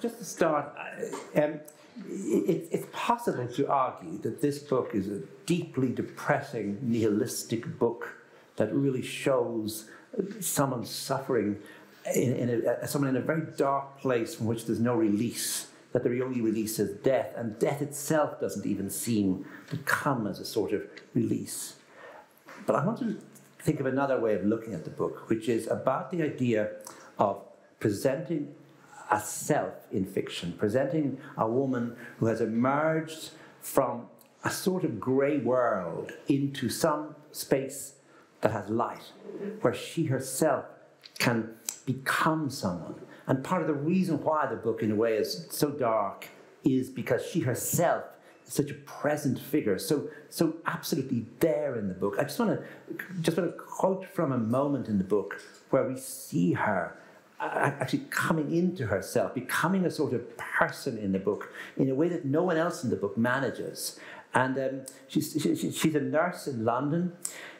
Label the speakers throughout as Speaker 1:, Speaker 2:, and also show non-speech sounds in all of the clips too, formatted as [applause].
Speaker 1: Just to start, uh, um, it, it's possible to argue that this book is a deeply depressing, nihilistic book that really shows someone suffering, in, in a, someone in a very dark place from which there's no release, that the only release is death, and death itself doesn't even seem to come as a sort of release. But I want to think of another way of looking at the book, which is about the idea of presenting a self in fiction, presenting a woman who has emerged from a sort of grey world into some space that has light, where she herself can become someone. And part of the reason why the book, in a way, is so dark is because she herself is such a present figure, so so absolutely there in the book. I just want to just want to quote from a moment in the book where we see her actually coming into herself, becoming a sort of person in the book in a way that no one else in the book manages. And um, she's, she, she's a nurse in London.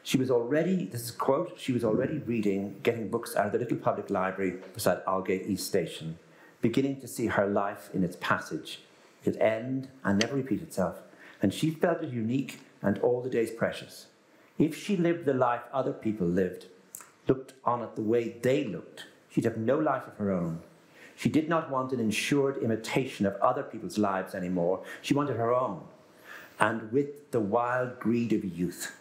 Speaker 1: She was already, this is quote, she was already reading, getting books out of the little public library beside Aldgate East Station, beginning to see her life in its passage. its end and never repeat itself. And she felt it unique and all the days precious. If she lived the life other people lived, looked on it the way they looked, She'd have no life of her own. She did not want an insured imitation of other people's lives anymore. She wanted her own. And with the wild greed of youth.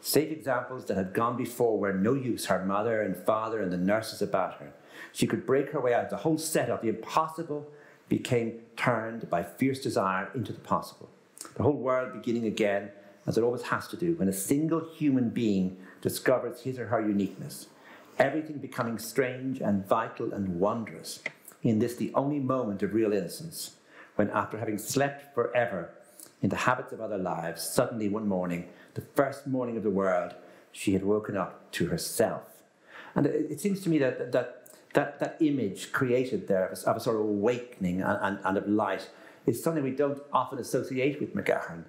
Speaker 1: Save examples that had gone before were no use her mother and father and the nurses about her. She could break her way out. The whole set of the impossible became turned by fierce desire into the possible. The whole world beginning again, as it always has to do, when a single human being discovers his or her uniqueness everything becoming strange and vital and wondrous. In this, the only moment of real innocence, when after having slept forever in the habits of other lives, suddenly one morning, the first morning of the world, she had woken up to herself. And it, seems to me that, that, that, that image created there of a, of a sort of awakening and, and, and of light is something we don't often associate with McGahern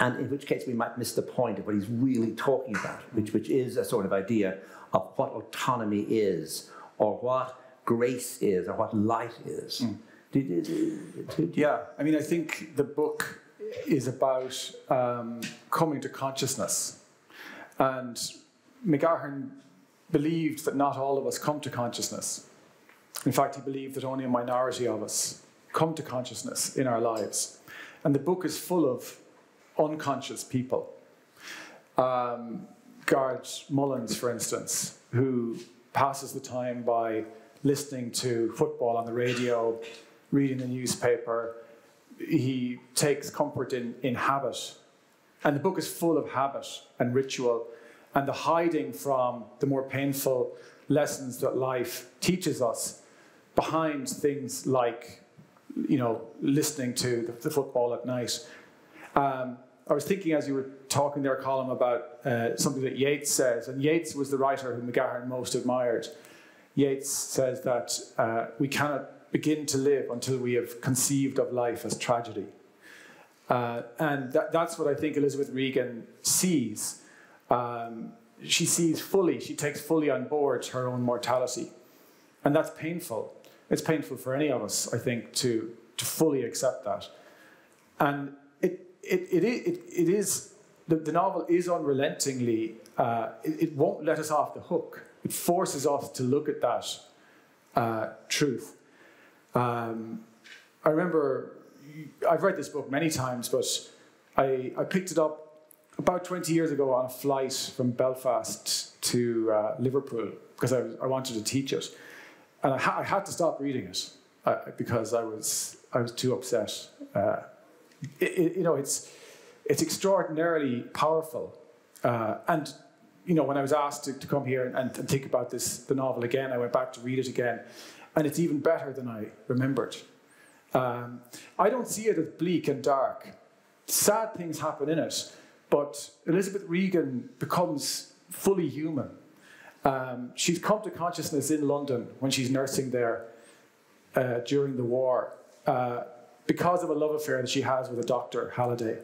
Speaker 1: and in which case we might miss the point of what he's really talking about, which, which is a sort of idea of what autonomy is, or what grace is, or what light is.
Speaker 2: Mm. yeah, I mean, I think the book is about um, coming to consciousness. And McGahern believed that not all of us come to consciousness. In fact, he believed that only a minority of us come to consciousness in our lives. And the book is full of unconscious people. Um, Guard Mullins, for instance, who passes the time by listening to football on the radio, reading the newspaper. He takes comfort in, in habit. And the book is full of habit and ritual and the hiding from the more painful lessons that life teaches us behind things like, you know, listening to the, the football at night. Um, I was thinking as you were talking there, Colm, about uh, something that Yeats says, and Yeats was the writer who McGahern most admired. Yeats says that uh, we cannot begin to live until we have conceived of life as tragedy. Uh, and that, that's what I think Elizabeth Regan sees. Um, she sees fully, she takes fully on board her own mortality. And that's painful. It's painful for any of us, I think, to, to fully accept that. And it, it, it, it is, the, the novel is unrelentingly, uh, it, it, won't let us off the hook. It forces us to look at that uh, truth. Um, I remember, I've read this book many times, but I, I picked it up about 20 years ago on a flight from Belfast to uh, Liverpool because I, I, wanted to teach it. And I, ha I had to stop reading it uh, because I was, I was too upset uh, it, you know, it's, it's extraordinarily powerful. Uh, and, you know, when I was asked to, to come here and, and, think about this, the novel again, I went back to read it again. And it's even better than I remembered. Um, I don't see it as bleak and dark. Sad things happen in it, but Elizabeth Regan becomes fully human. Um, she's come to consciousness in London when she's nursing there uh, during the war. Uh, because of a love affair that she has with a doctor, Halliday,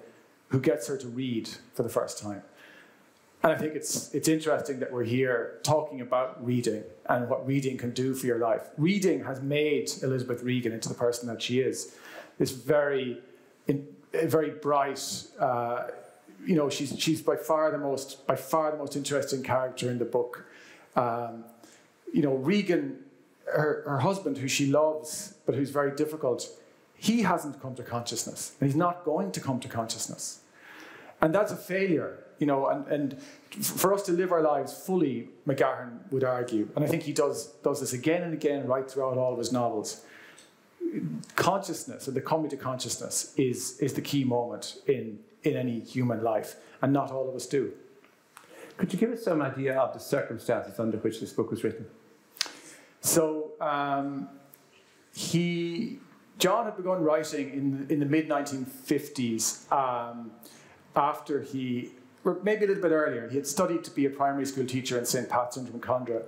Speaker 2: who gets her to read for the first time. And I think it's, it's interesting that we're here talking about reading and what reading can do for your life. Reading has made Elizabeth Regan into the person that she is. This very, in, very bright, uh, you know, she's, she's by far the most, by far the most interesting character in the book. Um, you know, Regan, her, her husband, who she loves, but who's very difficult, he hasn't come to consciousness, and he's not going to come to consciousness. And that's a failure, you know, and, and for us to live our lives fully, McGahern would argue, and I think he does, does this again and again right throughout all of his novels. Consciousness and the coming to consciousness is, is the key moment in, in any human life, and not all of us do.
Speaker 1: Could you give us some idea of the circumstances under which this book was written?
Speaker 2: So um, he, John had begun writing in, in the mid 1950s um, after he, or maybe a little bit earlier, he had studied to be a primary school teacher in St. Pat's under Drumcondra.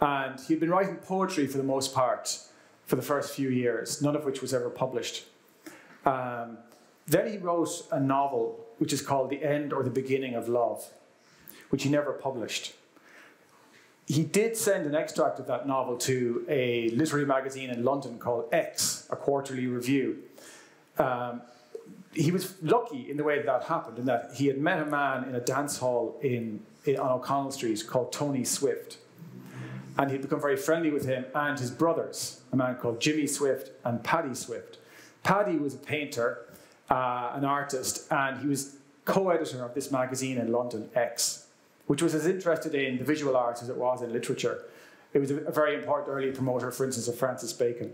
Speaker 2: And he'd been writing poetry for the most part for the first few years, none of which was ever published. Um, then he wrote a novel which is called The End or the Beginning of Love, which he never published. He did send an extract of that novel to a literary magazine in London called X, a quarterly review. Um, he was lucky in the way that, that happened, in that he had met a man in a dance hall in, in on O'Connell Street called Tony Swift. And he'd become very friendly with him and his brothers, a man called Jimmy Swift and Paddy Swift. Paddy was a painter uh, an artist, and he was co-editor of this magazine in London, X, which was as interested in the visual arts as it was in literature. It was a, very important early promoter, for instance, of Francis Bacon.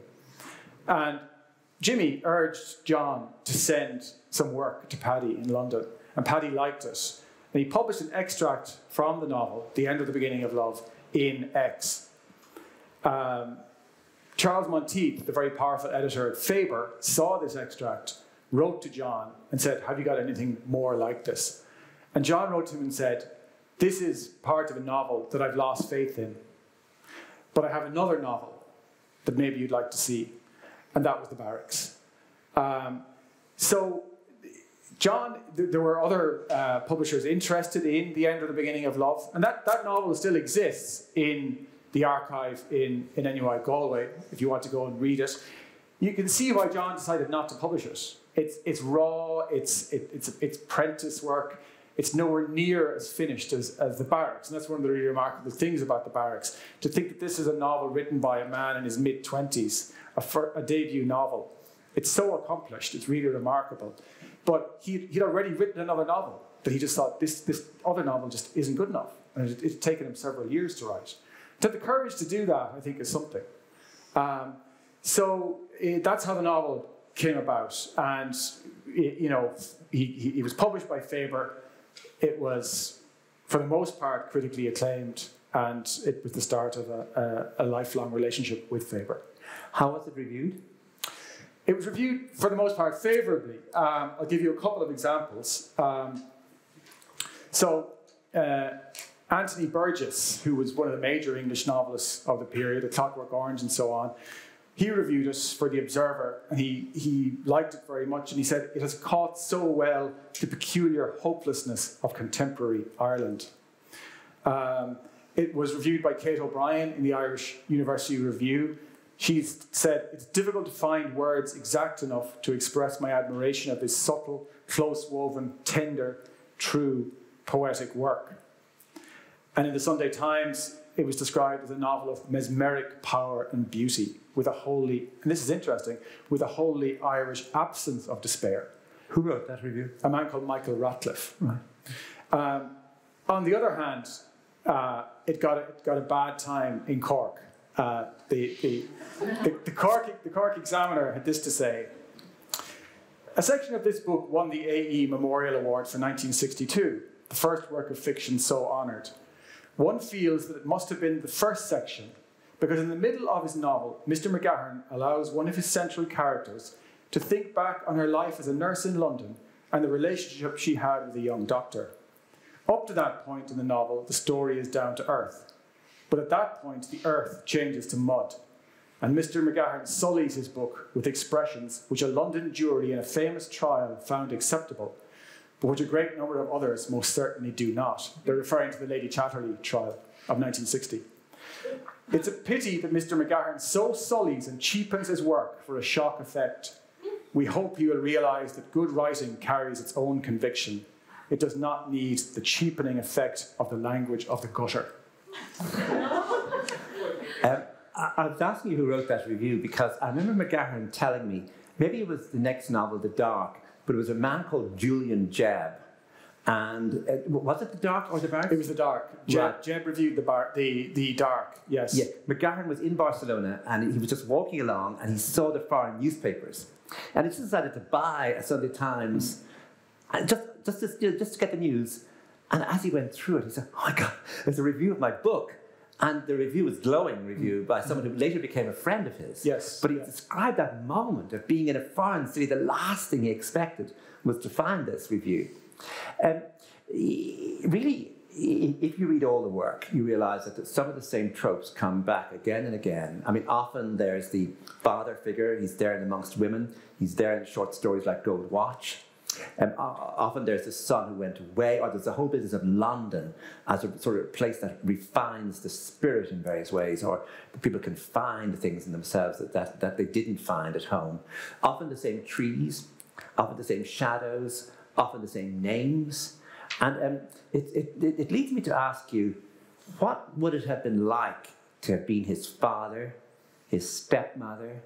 Speaker 2: And Jimmy urged John to send some work to Paddy in London, and Paddy liked it. And he published an extract from the novel, The End of the Beginning of Love, in X. Um, Charles Monteith, the very powerful editor at Faber, saw this extract wrote to John and said, Have you got anything more like this? And John wrote to him and said, This is part of a novel that I've lost faith in. But I have another novel that maybe you'd like to see. And that was The Barracks. Um, so, John, th- there were other uh, publishers interested in The End or the Beginning of Love. And that, that novel still exists in the archive in, in NUI Galway, if you want to go and read it. You can see why John decided not to publish it it's, it's raw, it's, it, it's, it's prentice work, it's nowhere near as finished as, as the barracks. And that's one of the really remarkable things about the barracks. To think that this is a novel written by a man in his mid 20s, a, a debut novel. It's so accomplished, it's really remarkable. But he, he'd already written another novel that he just thought this, this other novel just isn't good enough. And it, it's taken him several years to write. To have the courage to do that, I think, is something. Um, so uh, that's how the novel came about. And, you know, he, he was published by Faber. It was, for the most part, critically acclaimed, and it was the start of a, a, a lifelong relationship with Faber.
Speaker 1: How was it reviewed?
Speaker 2: It was reviewed, for the most part, favourably. Um, I'll give you a couple of examples. Um, so, uh, Anthony Burgess, who was one of the major English novelists of the period, A Clockwork Orange and so on, he reviewed it for The Observer and he, he liked it very much and he said, It has caught so well the peculiar hopelessness of contemporary Ireland. Um, it was reviewed by Kate O'Brien in the Irish University Review. She said, It's difficult to find words exact enough to express my admiration of this subtle, close woven, tender, true, poetic work. And in the Sunday Times, it was described as a novel of mesmeric power and beauty, with a wholly, and this is interesting, with a wholly Irish absence of despair.
Speaker 1: Who wrote that review?
Speaker 2: A man called Michael Ratcliffe.
Speaker 1: Right.
Speaker 2: Um, on the other hand, uh, it, got a, it got a bad time in Cork. Uh, the, the, the, the, Cork, the Cork Examiner had this to say A section of this book won the AE Memorial Award for 1962, the first work of fiction so honoured one feels that it must have been the first section, because in the middle of his novel, Mr. McGahern allows one of his central characters to think back on her life as a nurse in London and the relationship she had with a young doctor. Up to that point in the novel, the story is down to earth. But at that point, the earth changes to mud. And Mr. McGahern sullies his book with expressions which a London jury in a famous trial found acceptable, but which a great number of others most certainly do not. They're referring to the Lady Chatterley trial of 1960. It's a pity that Mr. McGahern so sullies and cheapens his work for a shock effect. We hope he will realise that good writing carries its own conviction. It does not need the cheapening effect of the language of the gutter. [laughs]
Speaker 1: um, I, was asking you who wrote that review because I remember McGahern telling me, maybe it was the next novel, The Dark, but it was a man called Julian Jebb. And uh, was it The Dark or The Barracks?
Speaker 2: It was The Dark. Jebb, right. Jebb reviewed the, bar, the, the Dark, yes.
Speaker 1: Yeah, McGahern was in Barcelona and he was just walking along and he saw the foreign newspapers. And he just decided to buy a Sunday Times and just, just, just, just to get the news. And as he went through it, he said, Oh my God, there's a review of my book. And the review was glowing review by someone who later became a friend of his.
Speaker 2: Yes.
Speaker 1: But he described that moment of being in a foreign city. The last thing he expected was to find this review. Um, really, if you read all the work, you realize that some of the same tropes come back again and again. I mean, often there's the father figure, he's there in amongst women, he's there in short stories like Gold Watch. Um, often there's the son who went away, or there's the whole business of London as a sort of place that refines the spirit in various ways, or people can find things in themselves that, that, that they didn't find at home. Often the same trees, often the same shadows, often the same names. And um, it, it, it leads me to ask you what would it have been like to have been his father, his stepmother,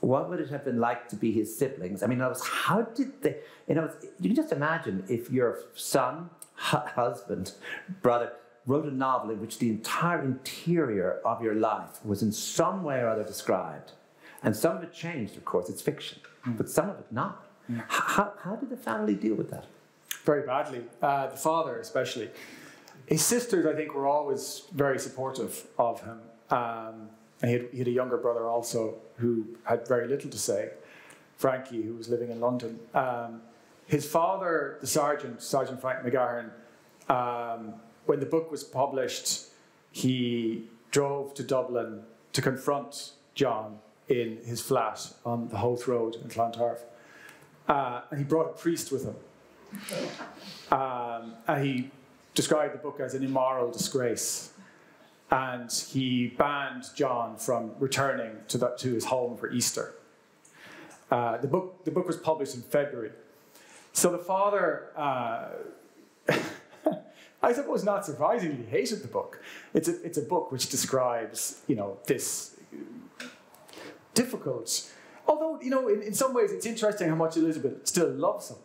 Speaker 1: what would it have been like to be his siblings? I mean, was, how did they, you know, you can just imagine if your son, husband, brother wrote a novel in which the entire interior of your life was in some way or other described. And some of it changed, of course, it's fiction, mm. but some of it not. Mm. How, how did the family deal with that?
Speaker 2: Very badly. Uh, the father, especially. His sisters, I think, were always very supportive of him. Um, and he had, he had a younger brother also who had very little to say, Frankie, who was living in London. Um, his father, the sergeant, Sergeant Frank McGahern, um, when the book was published, he drove to Dublin to confront John in his flat on the Howth Road in Clontarf. Uh, and he brought a priest with him. Um, and he described the book as an immoral disgrace and he banned John from returning to, to his home for Easter. Uh, the, book, the book was published in February. So the father, uh, [laughs] I suppose not surprisingly, hated the book. It's a, it's a book which describes, you know, this difficult, although, you know, in, in some ways it's interesting how much Elizabeth still loves him.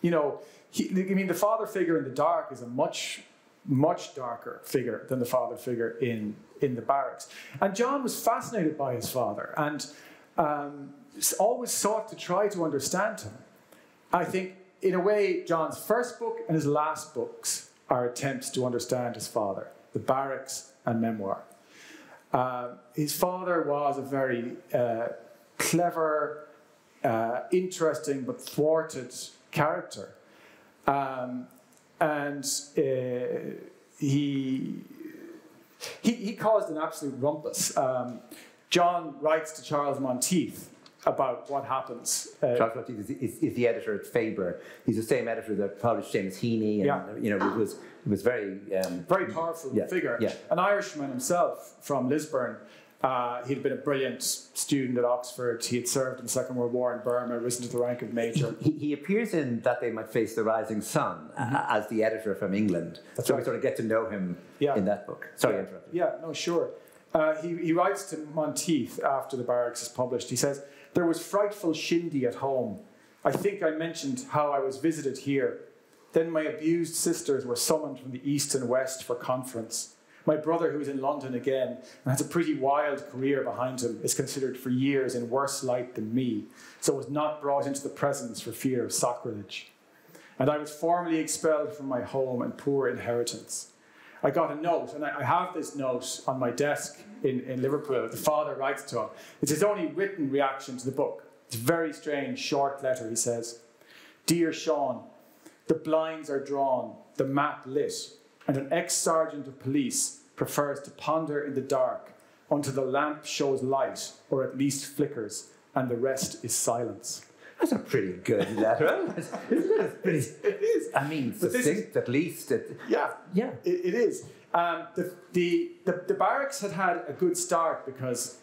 Speaker 2: You know, he, I mean, the father figure in the dark is a much much darker figure than the father figure in, in the barracks. And John was fascinated by his father and um, always sought to try to understand him. I think, in a way, John's first book and his last books are attempts to understand his father, the barracks and memoir. Uh, his father was a very uh, clever, uh, interesting, but thwarted character. Um, and uh, he, he, he caused an absolute rumpus. Um, John writes to Charles Monteith about what happens.
Speaker 1: Uh, Charles Monteith is, is, is, the editor at Faber. He's the same editor that published Seamus Heaney, and yeah. you know it was it was very um,
Speaker 2: very powerful yeah, figure. Yeah. An Irishman himself from Lisburn uh, he'd been a brilliant student at Oxford. He had served in the Second World War in Burma, risen to the rank of major.
Speaker 1: He, he appears in That They Might Face the Rising Sun mm-hmm. uh, as the editor from England. That's so right. we sort of get to know him yeah. in that book. Sorry,
Speaker 2: yeah.
Speaker 1: interrupted.
Speaker 2: Yeah, no, sure. Uh, he, he writes to Monteith after the barracks is published. He says, There was frightful shindy at home. I think I mentioned how I was visited here. Then my abused sisters were summoned from the east and west for conference. My brother, who's in London again and has a pretty wild career behind him, is considered for years in worse light than me, so was not brought into the presence for fear of sacrilege. And I was formally expelled from my home and poor inheritance. I got a note, and I have this note on my desk in, in Liverpool. The father writes to him. It's his only written reaction to the book. It's a very strange, short letter. He says, Dear Sean, the blinds are drawn, the map lit, and an ex sergeant of police prefers to ponder in the dark until the lamp shows light, or at least flickers, and the rest is silence.
Speaker 1: That's a pretty good [laughs] letter. Isn't it? Pretty...
Speaker 2: It is.
Speaker 1: I mean, succinct at least. It,
Speaker 2: yeah,
Speaker 1: yeah,
Speaker 2: it, it is. Um, the, the, the, the, barracks had had a good start because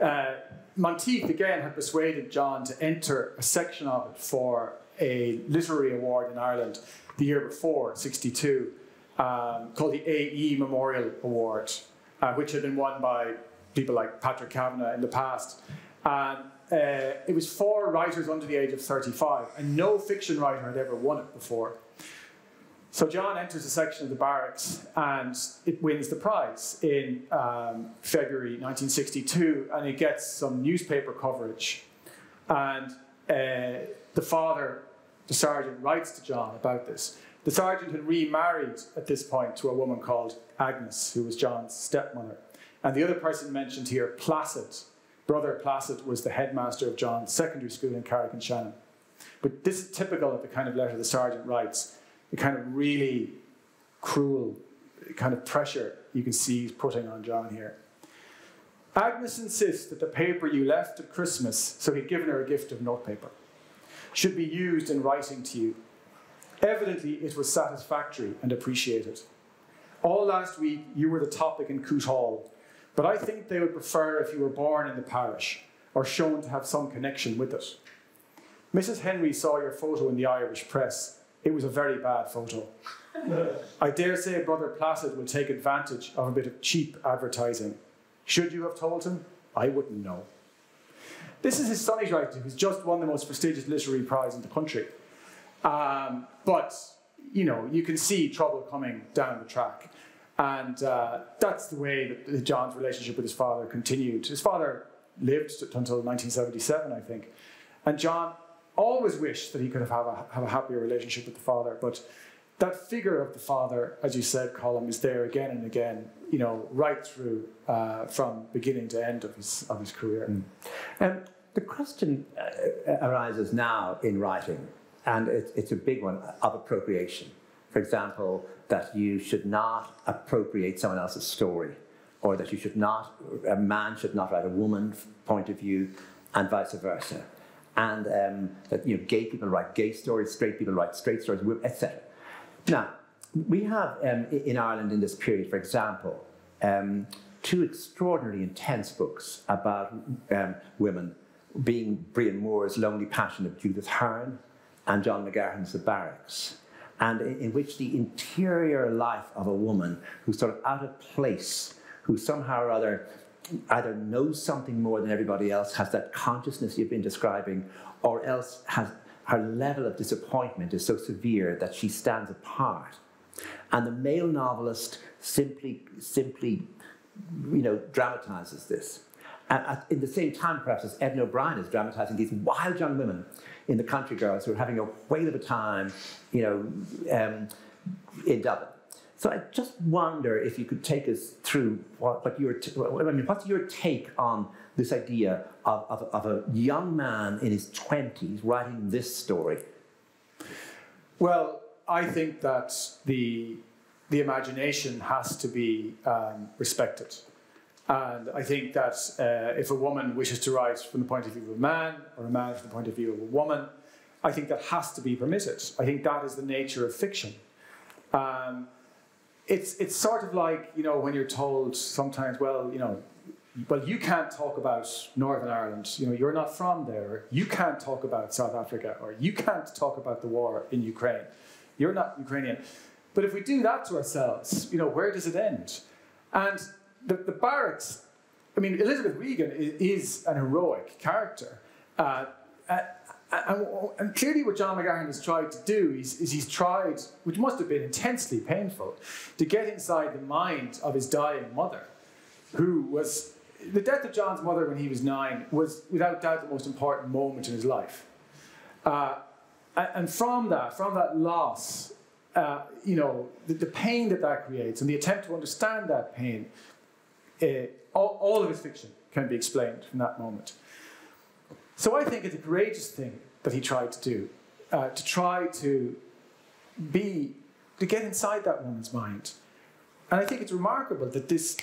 Speaker 2: uh, Monteith again had persuaded John to enter a section of it for a literary award in Ireland the year before, 62, um, called the AE Memorial Award, uh, which had been won by people like Patrick Kavanagh in the past. And uh, it was for writers under the age of 35, and no fiction writer had ever won it before. So John enters a section of the barracks and it wins the prize in um, February 1962 and it gets some newspaper coverage. And uh, the father, the sergeant, writes to John about this. The sergeant had remarried at this point to a woman called Agnes, who was John's stepmother. And the other person mentioned here, Placid, brother Placid, was the headmaster of John's secondary school in Carrick-on-Shannon. But this is typical of the kind of letter the sergeant writes the kind of really cruel kind of pressure you can see he's putting on John here. Agnes insists that the paper you left at Christmas, so he'd given her a gift of notepaper, should be used in writing to you. Evidently, it was satisfactory and appreciated. All last week, you were the topic in Coote Hall, but I think they would prefer if you were born in the parish or shown to have some connection with it. Mrs. Henry saw your photo in the Irish press it was a very bad photo. I dare say Brother Placid will take advantage of a bit of cheap advertising. Should you have told him? I wouldn't know. This is his son he's writing, who's just won the most prestigious literary prize in the country. Um, but, you know, you can see trouble coming down the track. And uh, that's the way that John's relationship with his father continued. His father lived until 1977, I think. And John always wished that he could have, have, a, have a happier relationship with the father, but that figure of the father, as you said, Colm, is there again and again, you know, right through uh, from beginning to end of his, of his career. Mm.
Speaker 1: Um, the question uh, arises now in writing, and it, it's a big one, of appropriation. For example, that you should not appropriate someone else's story, or that you should not, a man should not write a woman's point of view, and vice versa and um, that you know, gay people write gay stories, straight people write straight stories, etc. Now, we have um, in Ireland in this period, for example, um, two extraordinarily intense books about um, women, being Brian Moore's Lonely Passion of Judith Hearne and John McGahern's The Barracks, and in, in which the interior life of a woman who's sort of out of place, who somehow or other either knows something more than everybody else, has that consciousness you've been describing, or else has her level of disappointment is so severe that she stands apart. And the male novelist simply, simply, you know, dramatizes this. And at, in the same time, perhaps, as Edna O'Brien is dramatizing these wild young women in the country girls who are having a whale of a time, you know, um, in Dublin. So I just wonder if you could take us through what, what your I mean, what's your take on this idea of, of, of a young man in his 20s writing this story?
Speaker 2: Well, I think that the, the imagination has to be um, respected. And I think that uh, if a woman wishes to write from the point of view of a man, or a man from the point of view of a woman, I think that has to be permitted. I think that is the nature of fiction. Um, it's it's sort of like you know when you're told sometimes, well, you know, well, you can't talk about Northern Ireland. You know, you're not from there. You can't talk about South Africa, or you can't talk about the war in Ukraine. You're not Ukrainian. But if we do that to ourselves, you know, where does it end? And the, the barracks, I mean, Elizabeth Regan is, is an heroic character. Uh, uh, and, and, clearly, what John McGahern has tried to do is, is, he's tried, which must have been intensely painful, to get inside the mind of his dying mother, who was the death of John's mother when he was nine was without doubt the most important moment in his life. Uh, and from that, from that loss, uh, you know, the, the, pain that that creates and the attempt to understand that pain, uh, all, all of his fiction can be explained from that moment. So I think it's a courageous thing that he tried to do, uh, to try to be, to get inside that woman's mind. And I think it's remarkable that this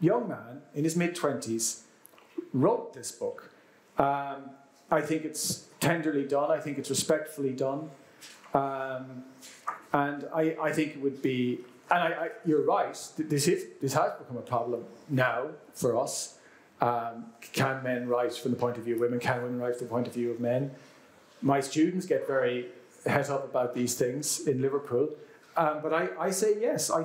Speaker 2: young man in his mid 20s wrote this book. Um, I think it's tenderly done, I think it's respectfully done. Um, and I, I think it would be, and I, I, you're right, this, is, this has become a problem now for us. Um, can men write from the point of view of women? Can women write from the point of view of men? My students get very het up about these things in Liverpool. Um, but I, I say yes. I,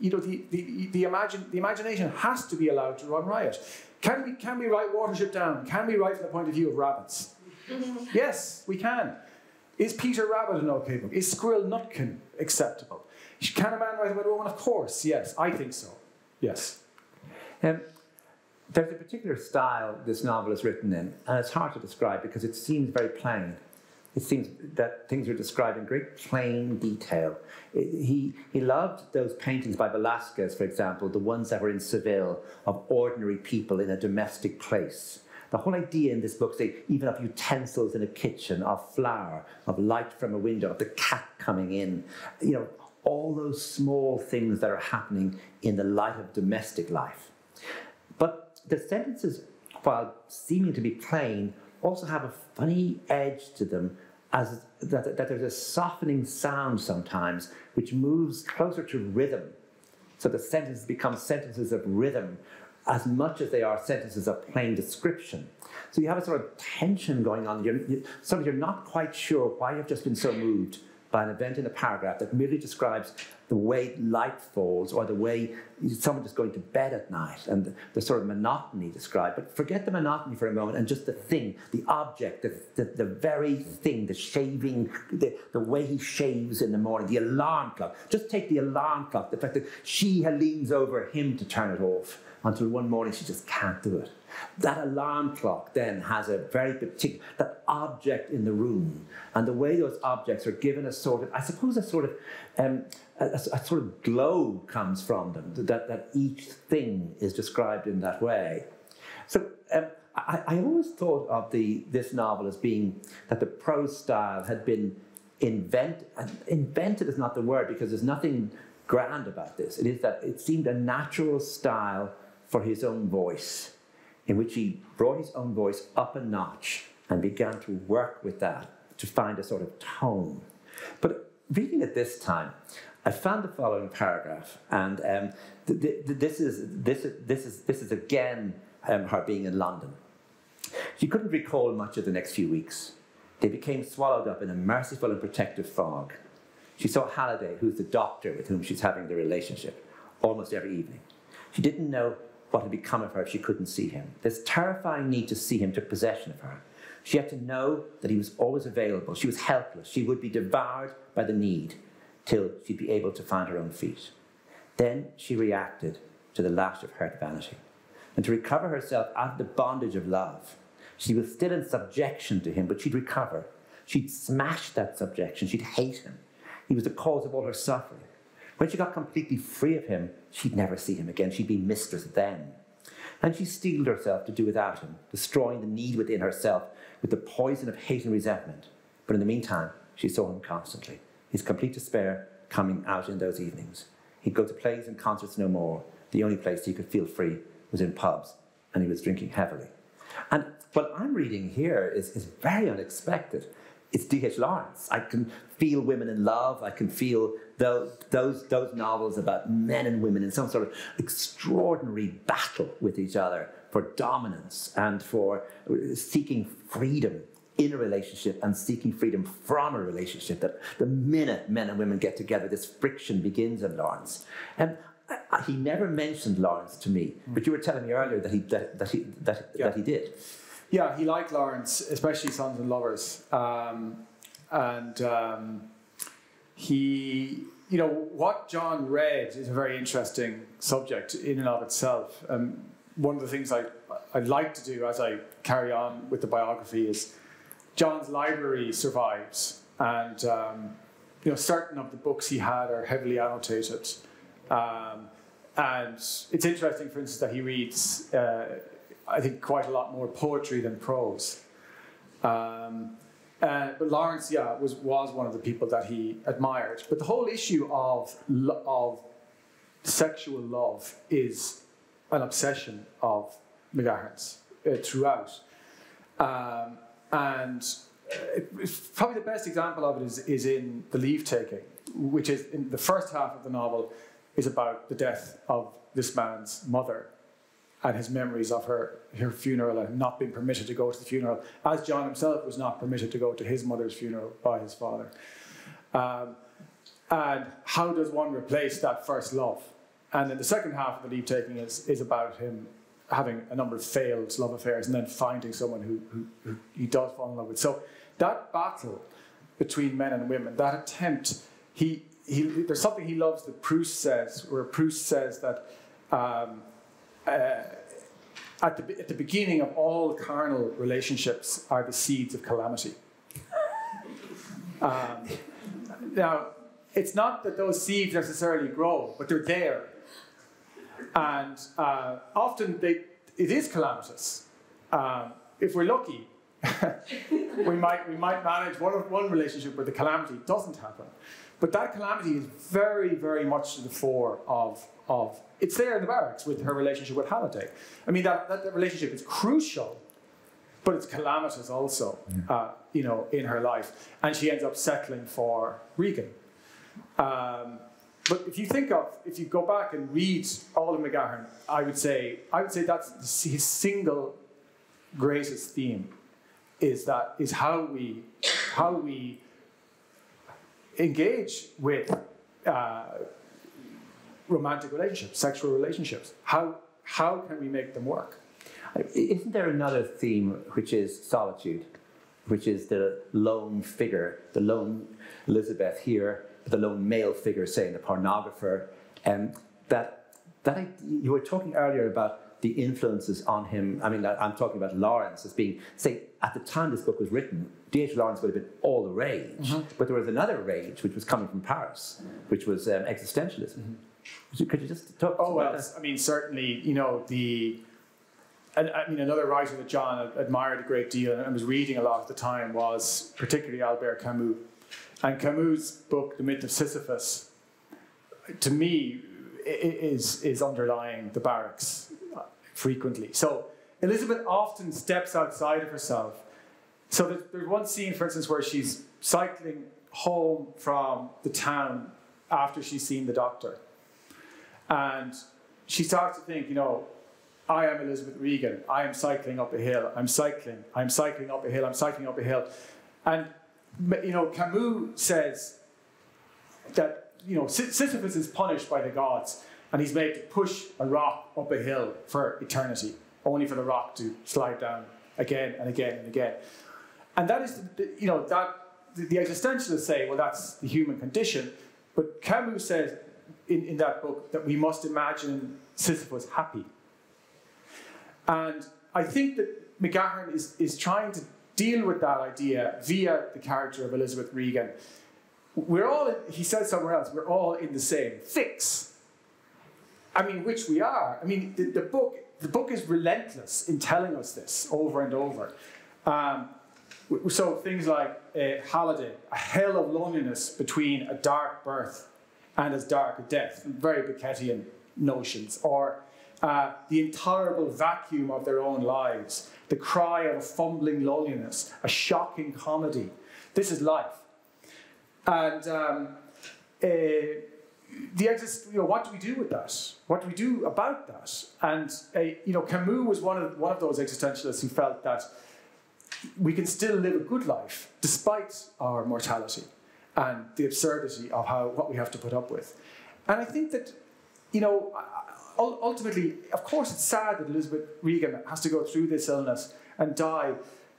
Speaker 2: you know, the, the, the, imagine, the imagination has to be allowed to run riot. Can we, can we write Watership Down? Can we write from the point of view of rabbits? [laughs] yes, we can. Is Peter Rabbit an okay book? Is Squirrel Nutkin acceptable? Can a man write about a woman? Of course, yes. I think so. Yes.
Speaker 1: Um, there's a particular style this novel is written in, and it's hard to describe because it seems very plain. It seems that things are described in great plain detail. he, he loved those paintings by Velasquez, for example, the ones that were in Seville of ordinary people in a domestic place. The whole idea in this book, say, even of utensils in a kitchen, of flour, of light from a window, of the cat coming in, you know, all those small things that are happening in the light of domestic life. But the sentences, while seeming to be plain, also have a funny edge to them as that, that there's a softening sound sometimes which moves closer to rhythm. So the sentences become sentences of rhythm as much as they are sentences of plain description. So you have a sort of tension going on. You're, you, you're not quite sure why you've just been so moved by an event in a paragraph that merely describes the way light falls or the way someone just going to bed at night and the, the, sort of monotony described. But forget the monotony for a moment and just the thing, the object, the, the, the very thing, the shaving, the, the way he shaves in the morning, the alarm clock. Just take the alarm clock, the fact that she leans over him to turn it off until one morning she just can't do it. That alarm clock then has a very particular, that object in the room, and the way those objects are given a sort of, I suppose, a sort of, um, a, a, sort of glow comes from them, that, that each thing is described in that way. So um, I, I, always thought of the, this novel as being that the prose style had been invent, invented is not the word because there's nothing grand about this. It is that it seemed a natural style for his own voice in which he brought his own voice up a notch and began to work with that to find a sort of tone. But reading it this time, I found the following paragraph, and um, th- th- this, is, this, this, is, this is again um, her being in London. She couldn't recall much of the next few weeks. They became swallowed up in a merciful and protective fog. She saw Halliday, who's the doctor with whom she's having the relationship, almost every evening. She didn't know what had become of her if she couldn't see him. This terrifying need to see him took possession of her. She had to know that he was always available. She was helpless. She would be devoured by the need till she'd be able to find her own feet. Then she reacted to the lash of hurt vanity. And to recover herself out of the bondage of love, she was still in subjection to him, but she'd recover. She'd smash that subjection. She'd hate him. He was the cause of all her suffering. When she got completely free of him, she'd never see him again. She'd be mistress then. And she steeled herself to do without him, destroying the need within herself with the poison of hate and resentment. But in the meantime, she saw him constantly, his complete despair coming out in those evenings. He'd go to plays and concerts no more. The only place he could feel free was in pubs, and he was drinking heavily. And what I'm reading here is, is very unexpected it's D.H. Lawrence. I can feel women in love. I can feel those, those, those novels about men and women in some sort of extraordinary battle with each other for dominance and for seeking freedom in a relationship and seeking freedom from a relationship. That the minute men and women get together, this friction begins in Lawrence. And he never mentioned Lawrence to me, but you were telling me earlier that he, that, that he, that, yeah. that he did.
Speaker 2: Yeah, he liked Lawrence, especially Sons and Lovers. Um, and um, he, you know, what John read is a very interesting subject in and of itself. Um, one of the things I, I'd like to do as I carry on with the biography is John's library survives. And, um, you know, certain of the books he had are heavily annotated. Um, and it's interesting, for instance, that he reads. Uh, I think, quite a lot more poetry than prose. Um, uh, but Lawrence, yeah, was, was one of the people that he admired. But the whole issue of, of sexual love is an obsession of McGahern's uh, throughout. Um, and probably the best example of it is, is in the leave taking, which is in the first half of the novel is about the death of this man's mother and his memories of her, her funeral and not being permitted to go to the funeral, as John himself was not permitted to go to his mother's funeral by his father. Um, and how does one replace that first love? And then the second half of the leave taking is, is about him having a number of failed love affairs and then finding someone who, who, who he does fall in love with. So that battle between men and women, that attempt, he, he, there's something he loves that Proust says, where Proust says that um, uh, at, the, at the beginning of all carnal relationships are the seeds of calamity. Um, now, it's not that those seeds necessarily grow, but they're there. And uh, often they, it is calamitous. Um, if we're lucky, [laughs] we, might, we might manage one, one relationship where the calamity doesn't happen. But that calamity is very, very much to the fore of, of it's there in the barracks with her relationship with Halliday. I mean, that, that, that relationship is crucial, but it's calamitous also, uh, you know, in her life. And she ends up settling for Regan. Um, but if you think of, if you go back and read all of McGahern, I would say, I would say that's his single greatest theme is that is how we how we engage with uh, romantic relationships, sexual relationships. How how can we make them work?
Speaker 1: Isn't there another theme which is solitude, which is the lone figure, the lone Elizabeth here, the lone male figure, say, the pornographer, and um, that that I, you were talking earlier about the influences on him. I mean, I'm talking about Lawrence as being, say, at the time this book was written, D.H. Lawrence would have been all the rage. Mm-hmm. But there was another rage which was coming from Paris, which was um, existentialism. Mm-hmm. Could you just talk
Speaker 2: oh, well, that? I mean, certainly, you know, the. And, I mean, another writer that John admired a great deal and was reading a lot at the time was particularly Albert Camus. And Camus' book, The Myth of Sisyphus, to me, is, is underlying the barracks frequently. So Elizabeth often steps outside of herself. So there's one scene, for instance, where she's cycling home from the town after she's seen the doctor. And she starts to think, you know, I am Elizabeth Regan. I am cycling up a hill. I'm cycling. I'm cycling up a hill. I'm cycling up a hill. And, you know, Camus says that, you know, Sisyphus is punished by the gods and he's made to push a rock up a hill for eternity, only for the rock to slide down again and again and again. And that is, you know, that the existentialists say, well, that's the human condition. But Camus says in, in that book that we must imagine Sisyphus happy. And I think that McGahern is, is trying to deal with that idea via the character of Elizabeth Regan. We're all, in, he says somewhere else, we're all in the same fix. I mean, which we are. I mean, the, the book the book is relentless in telling us this over and over. Um, so things like uh, Halliday, a hell of loneliness between a dark birth and as dark a death, very Beckettian notions, or uh, the intolerable vacuum of their own lives, the cry of a fumbling loneliness, a shocking comedy. This is life. And um, uh, the exist, you know, what do we do with that? What do we do about that? And uh, you know, Camus was one of one of those existentialists who felt that we can still live a good life despite our mortality and the absurdity of how what we have to put up with. And I think that, you know, ultimately, of course, it's sad that Elizabeth Regan has to go through this illness and die,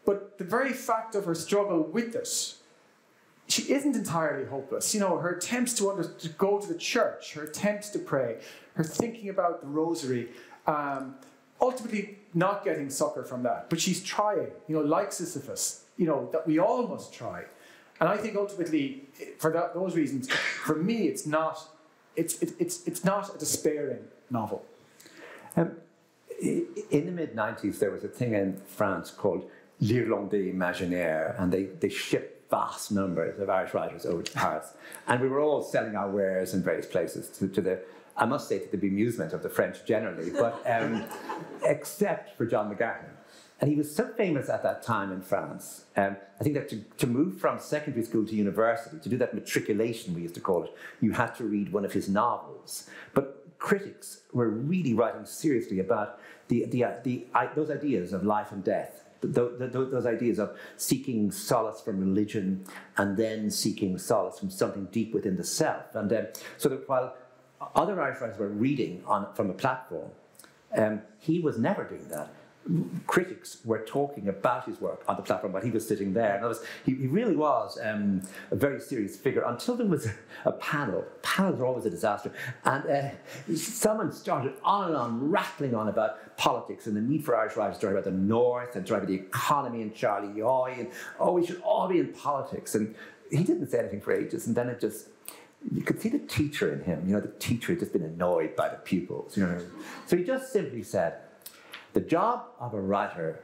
Speaker 2: but the very fact of her struggle with this she isn't entirely hopeless. You know, her attempts to, under, to go to the church, her attempts to pray, her thinking about the rosary, um, ultimately not getting succor from that. But she's trying, you know, like Sisyphus, you know, that we all must try. And I think ultimately, for that, those reasons, for me, it's not, it's, it, it's, it's not a despairing novel.
Speaker 1: Um, in the mid 90s, there was a thing in France called L'Irlandais Imaginaire, and they, they shipped vast numbers of Irish writers over to Paris. And we were all selling our wares in various places to, to the, I must say, to the bemusement of the French generally, but um, [laughs] except for John McGahern. And he was so famous at that time in France. Um, I think that to, to move from secondary school to university, to do that matriculation, we used to call it, you had to read one of his novels. But critics were really writing seriously about the, the, the, those ideas of life and death, those ideas of seeking solace from religion and then seeking solace from something deep within the self. And um, so that while other Irish writers were reading on, from a platform, um, he was never doing that critics were talking about his work on the platform while he was sitting there. And was, he, he, really was um, a very serious figure until there was a, a panel. Panels are always a disaster. And uh, someone started on and on, rattling on about politics and the need for Irish writers to write about the North and write about the economy and Charlie Haughey and, oh, we should all be in politics. And he didn't say anything for ages. And then it just, you could see the teacher in him. You know, the teacher had just been annoyed by the pupils. You know, so he just simply said, the job of a writer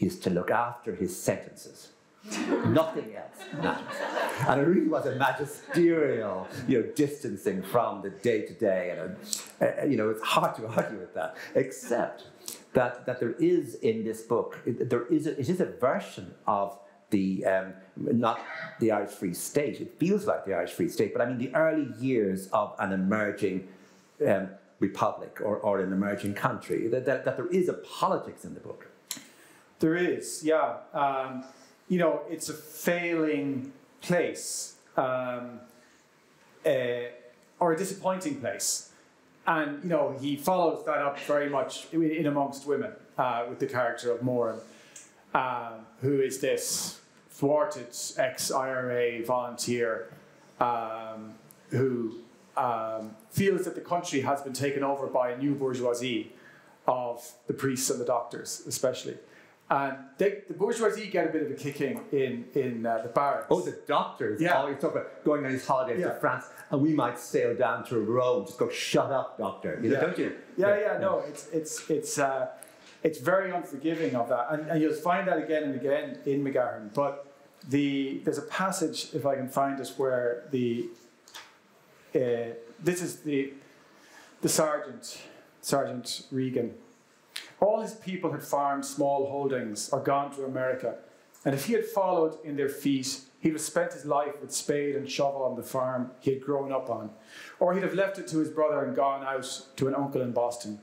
Speaker 1: is to look after his sentences. [laughs] Nothing else matters. And it really was a magisterial, you know, distancing from the day to day. And, you know, it's hard to argue with that, except that, that there is in this book, there is a, it is a version of the, um, not the Irish Free State. It feels like the Irish Free State, but I mean the early years of an emerging um, republic or, or an emerging country, that, that, that, there is a politics in the book.
Speaker 2: There is, yeah. Um, you know, it's a failing place um, uh, or a disappointing place. And, you know, he follows that up very much in, in amongst women uh, with the character of Moran, uh, who is this thwarted ex IRA volunteer um, who um, feels that the country has been taken over by a new bourgeoisie of the priests and the doctors, especially. And they, the bourgeoisie get a bit of a kicking in, in uh, the barracks.
Speaker 1: Oh, the doctors. Yeah. Oh, you talk about going on his holidays yeah. to France, and we might sail down to Rome. Just go, shut up, doctor. You know,
Speaker 2: yeah.
Speaker 1: don't
Speaker 2: you? Yeah, yeah, yeah, no, it's, it's, it's, uh, it's very unforgiving of that. And, and you'll find that again and again in McGahern. But the, there's a passage, if I can find it, where the uh, this is the, the sergeant, Sergeant Regan. All his people had farmed small holdings or gone to America, and if he had followed in their feet, he'd have spent his life with spade and shovel on the farm he had grown up on, or he'd have left it to his brother and gone out to an uncle in Boston.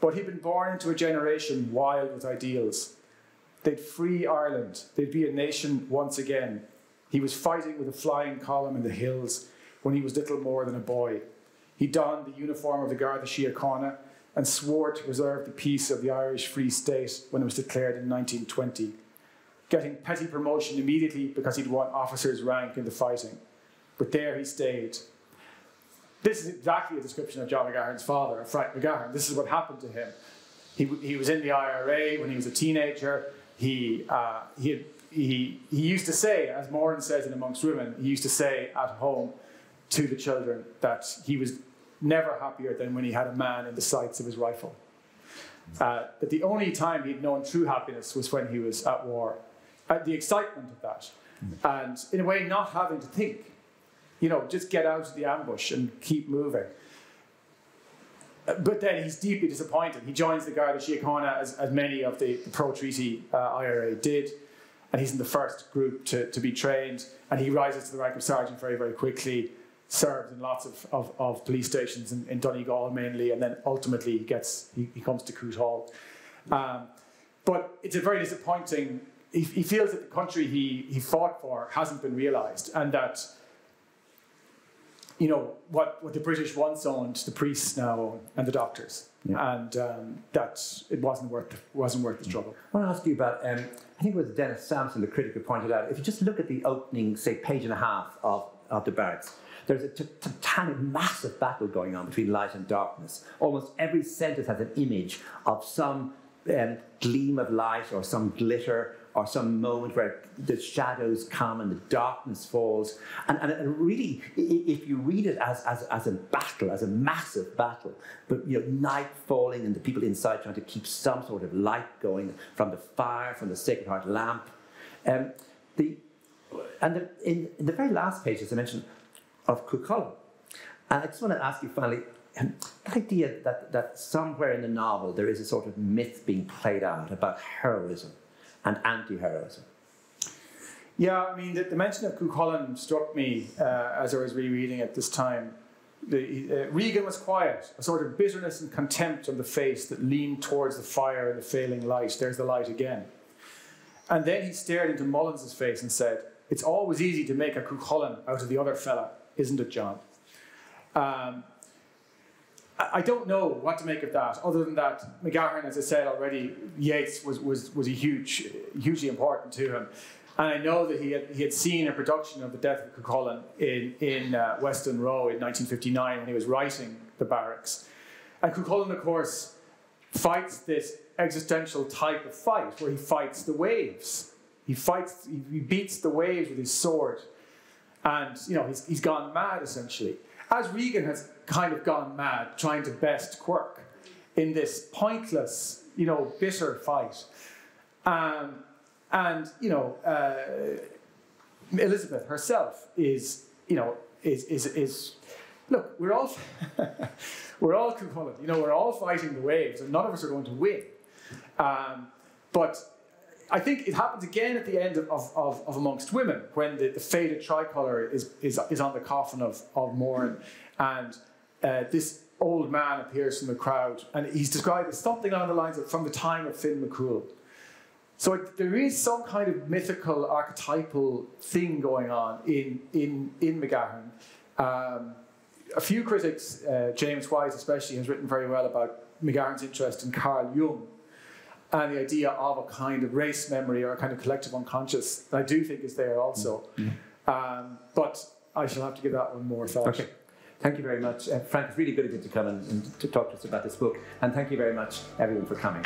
Speaker 2: But he'd been born into a generation wild with ideals. They'd free Ireland, they'd be a nation once again. He was fighting with a flying column in the hills when he was little more than a boy. He donned the uniform of the Garda Síochána and swore to preserve the peace of the Irish Free State when it was declared in 1920, getting petty promotion immediately because he'd won officer's rank in the fighting. But there he stayed. This is exactly a description of John McGahern's father, Frank McGahern. This is what happened to him. He, he was in the IRA when he was a teenager. He, uh, he, he, he used to say, as Moran says in Amongst Women, he used to say at home, to the children that he was never happier than when he had a man in the sights of his rifle. Uh, that the only time he'd known true happiness was when he was at war. Uh, the excitement of that. And in a way, not having to think. You know, just get out of the ambush and keep moving. But then he's deeply disappointed. He joins the Garda Síochána, as, as many of the, the pro treaty uh, IRA did, and he's in the first group to, to be trained. And he rises to the rank of sergeant very, very quickly served in lots of, of, of police stations in, in, Donegal mainly, and then ultimately he gets he, he comes to Coote Hall. Um, but it's a very disappointing. He, he, feels that the country he, he fought for hasn't been realised, and that you know what, what the British once owned, the priests now own, and the doctors, yeah. and um, that it wasn't worth wasn't worth the struggle.
Speaker 1: I want to ask you about. Um, I think it was Denis Sampson, the critic, who pointed out. If you just look at the opening, say, page and a half of, of the barracks, there's a titanic, massive battle going on between light and darkness. Almost every sentence has an image of some um, gleam of light or some glitter or some moment where the shadows come and the darkness falls. And, and, really, if you read it as, as, as a battle, as a massive battle, but you know, night falling and the people inside trying to keep some sort of light going from the fire, from the Sacred Heart lamp. Um, the, and the, in, in the very last page, as I mentioned, of Cuchulainn. And I just want to ask you finally, the idea that, that somewhere in the novel there is a sort of myth being played out about heroism and anti-heroism.
Speaker 2: Yeah, I mean, the, the mention of Cuchulainn struck me uh, as I was rereading it this time. The, uh, Regan was quiet, a sort of bitterness and contempt on the face that leaned towards the fire and the failing light. There's the light again. And then he stared into Mullins's face and said, It's always easy to make a Cuchulainn out of the other fella, isn't it, John? Um, I don't know what to make of that, other than that McGahern, as I said already, Yeats was, was, was a huge, hugely important to him. And I know that he had, he had seen a production of The Death of Cuchulainn in, in uh, Weston Row in 1959 when he was writing The Barracks. And Cuchulainn, of course, fights this existential type of fight where he fights the waves. He fights, he beats the waves with his sword. And, you know, he's, he's gone mad essentially. As Regan has kind of gone mad trying to best Quirke in this pointless, you know, bitter fight. Um, and, you know, uh, Elizabeth herself is, you know, is, is, is look, we're all, [laughs] we're all Cuchulainn, you know, we're all fighting the waves and none of us are going to win. Um, but I think it happens again at the end of, of, of Amongst Women when the, the faded tricolour is, is, is on the coffin of, of Moran and uh, this old man appears from the crowd and he's described as something along the lines of from the time of Finn McCool. So it, there is some kind of mythical, archetypal thing going on in, in, in McGahern. Um, a few critics, uh, James Whyte especially, has written very well about McGahern's interest in Carl Jung and the idea of a kind of race memory or a kind of collective unconscious I do think is there also. Mm-hmm. Um, but I shall have to give that one more thought.
Speaker 1: Okay. Thank you very much. Uh, Frank, it's really good of you to come and, and, to talk to us about this book. And thank you very much, everyone, for coming.